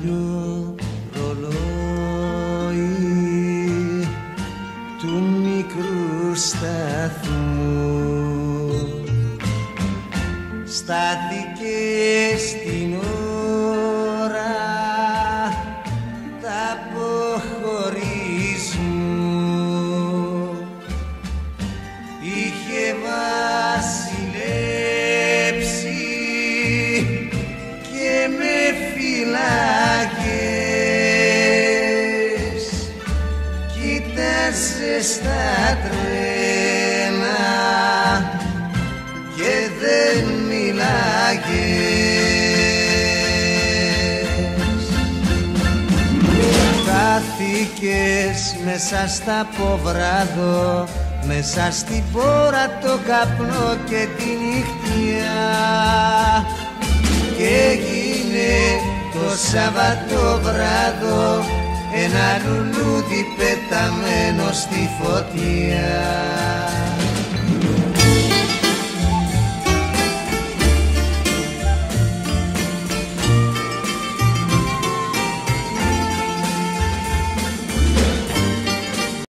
παλιό ρολόι του μικρού σταθμού. Στάθηκε κοίτασε στα τρένα και δεν μιλάγες. Χάθηκες μέσα στα ποβράδο μέσα στην πόρα το καπνό και τη νυχτιά και έγινε το Σαββατοβράδο ένα λουλούδι πεταμένο στη φωτιά